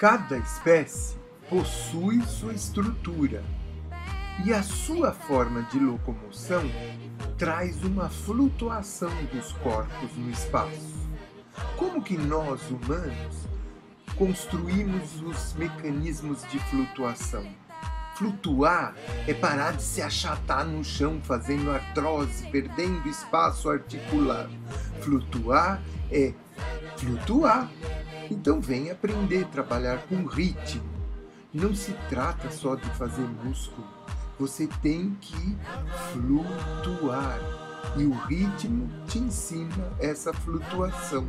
Cada espécie possui sua estrutura e a sua forma de locomoção traz uma flutuação dos corpos no espaço. Como que nós, humanos, construímos os mecanismos de flutuação? Flutuar é parar de se achatar no chão, fazendo artrose, perdendo espaço articular. Flutuar é flutuar. Então vem aprender a trabalhar com ritmo. Não se trata só de fazer músculo. Você tem que flutuar. E o ritmo te ensina essa flutuação.